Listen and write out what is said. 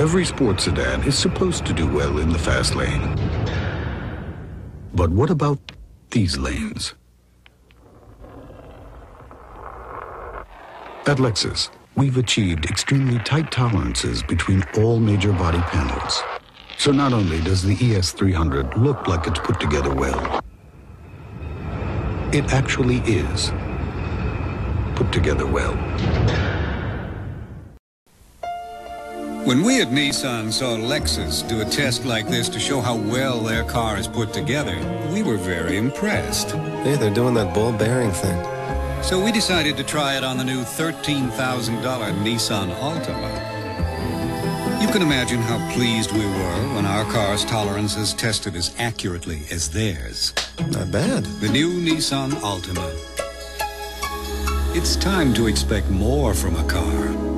Every sports sedan is supposed to do well in the fast lane. But what about these lanes? At Lexus, we've achieved extremely tight tolerances between all major body panels. So not only does the ES300 look like it's put together well, it actually is put together well. When we at Nissan saw Lexus do a test like this to show how well their car is put together, we were very impressed. Hey, they're doing that ball bearing thing. So we decided to try it on the new $13,000 Nissan Altima. You can imagine how pleased we were when our car's tolerances tested as accurately as theirs. Not bad. The new Nissan Altima. It's time to expect more from a car.